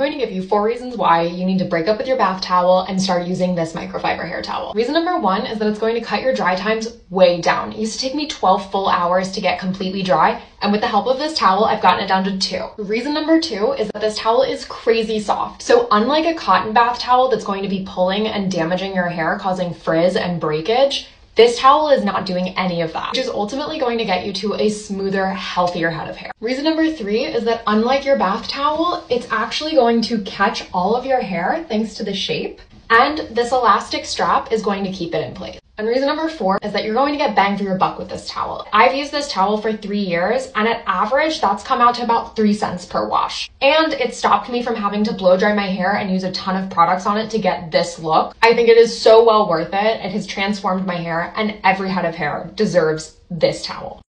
going to give you four reasons why you need to break up with your bath towel and start using this microfiber hair towel. Reason number one is that it's going to cut your dry times way down. It used to take me 12 full hours to get completely dry, and with the help of this towel, I've gotten it down to two. Reason number two is that this towel is crazy soft. So unlike a cotton bath towel that's going to be pulling and damaging your hair, causing frizz and breakage, this towel is not doing any of that, which is ultimately going to get you to a smoother, healthier head of hair. Reason number three is that unlike your bath towel, it's actually going to catch all of your hair thanks to the shape. And this elastic strap is going to keep it in place. And reason number four is that you're going to get bang for your buck with this towel. I've used this towel for three years and at average, that's come out to about three cents per wash. And it stopped me from having to blow dry my hair and use a ton of products on it to get this look. I think it is so well worth it. It has transformed my hair and every head of hair deserves this towel.